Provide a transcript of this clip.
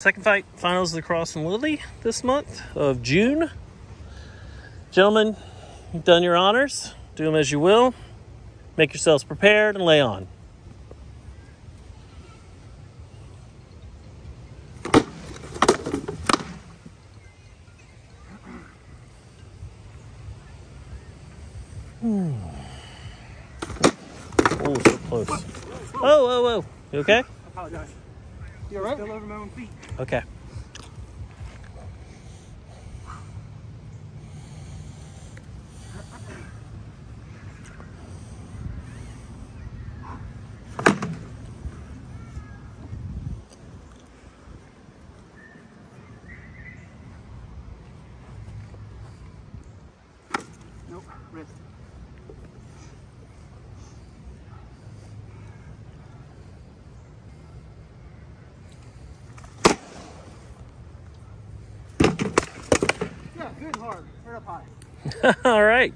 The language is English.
Second fight finals of the Cross and Lily this month of June. Gentlemen, you've done your honors. Do them as you will. Make yourselves prepared and lay on. Hmm. Oh, so close. Whoa, whoa, whoa. You okay? I apologize. You alright? Still over my own feet. Okay. Nope. Wrist. Good up high. All right.